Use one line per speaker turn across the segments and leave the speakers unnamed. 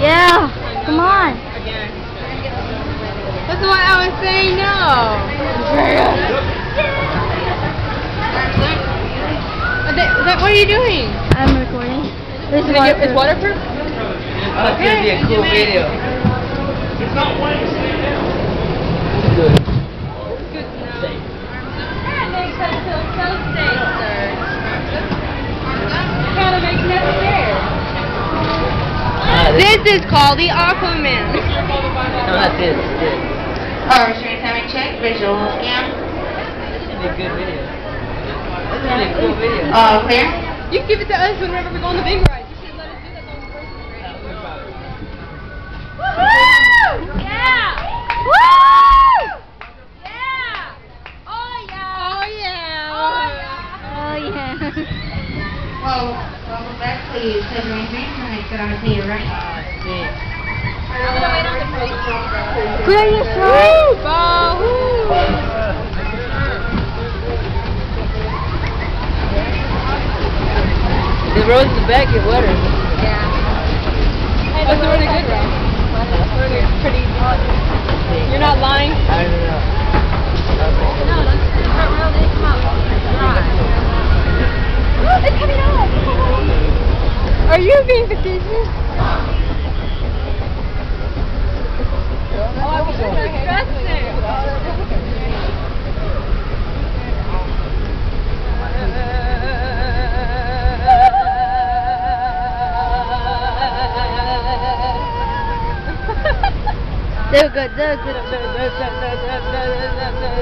Yeah, come on.
That's what I was saying no. Andrea. Is that, what are you doing?
I'm recording. This
Is it, it's waterproof?
Oh, it's gonna be a cool video. It's not one. Good.
Good to know.
This,
This is called the Aquaman.
no, not this. This.
Alright, time check, visual scan.
This is a good video. This is a cool video.
Uh, clear?
You can give it to us whenever we go on the big ride. You should let us do that on the first one.
Woo! Yeah! Woo! Yeah! Oh yeah!
Oh yeah.
Oh yeah!
Whoa, welcome back, please. Have your green light, good on you, right?
Ah.
Where are you from?
The roads in the back get wetter. Yeah.
That's a really good ride. Really pretty. You're not lying.
I don't know.
No, that's the front row. They come out dry. Oh, it's coming off.
Are you being facetious? Oh, I was disgusting.
They're good. They're good.
Whoa!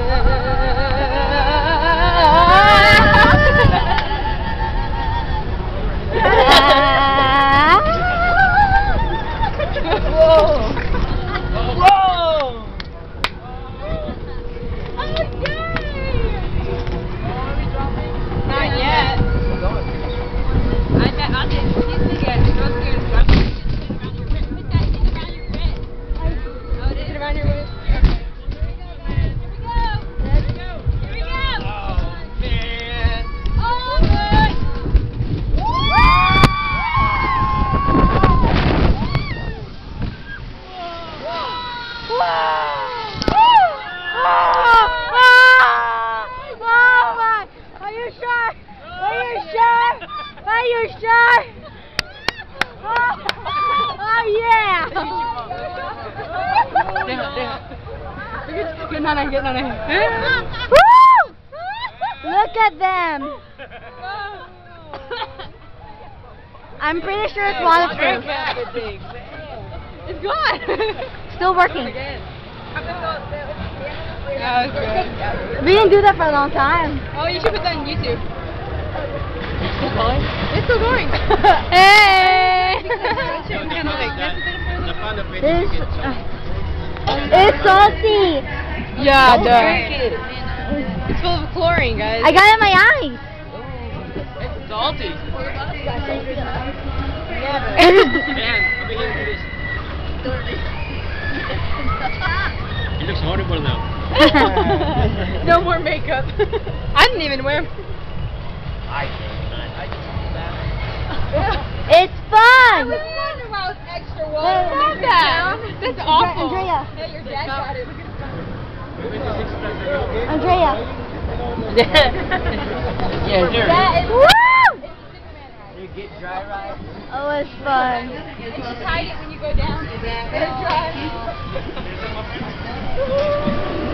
Are you? Oh, oh yeah!
Deja, deja.
Get on it, get on it.
Woo! Look at them. I'm pretty sure it's waterproof.
It's gone.
Still working.
Good.
We didn't do that for a long time.
Oh, you should put that on YouTube.
Still going?
It's still going.
Hey! This, uh, it's salty.
Yeah,
Don't
duh.
drink it.
It's full of chlorine, guys.
I got it in my eyes.
It's salty. Man, over here do this. It looks horrible now.
no more makeup. I didn't even wear.
I can't. I
fun.
wondering why it was extra
water.
Stop that. That's awful.
Andrea.
Hey, your dad got it.
Andrea.
yeah, sure.
Woo!
You get dry ride.
Oh, it's fun.
And just hide it when you go down. Let it dry.